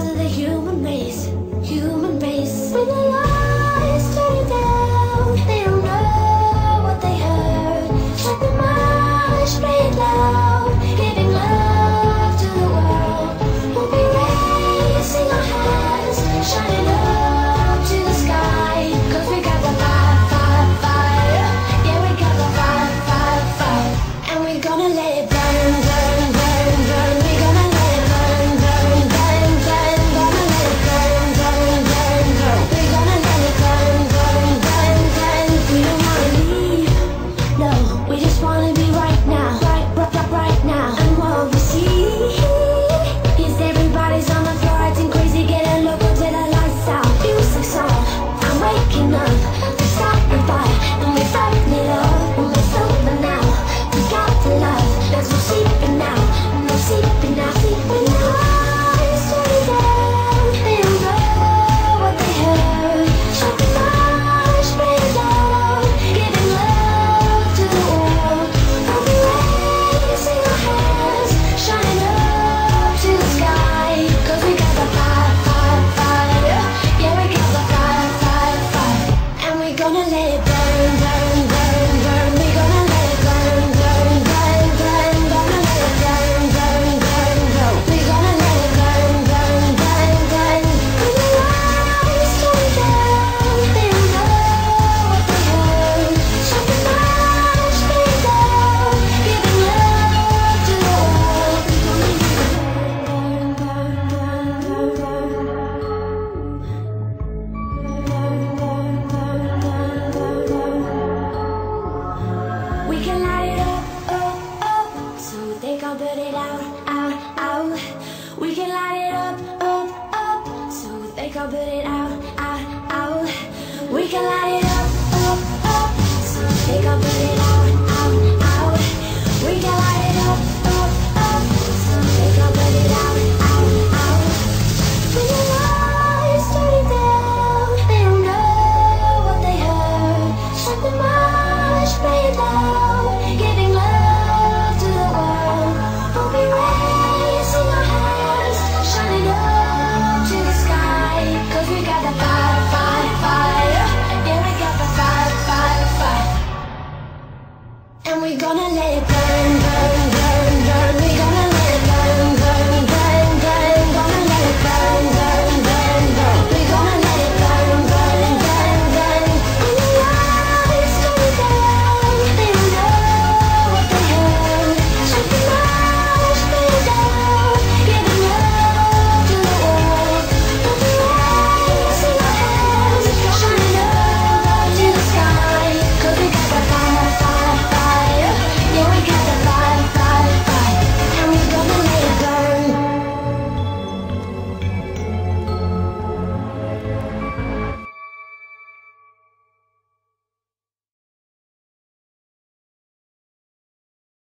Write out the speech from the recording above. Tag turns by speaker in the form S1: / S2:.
S1: part of the human race. Human gonna let it burn, burn. it out, out, out. We can light it up, up, up. So they can put it out, out, out. We can light it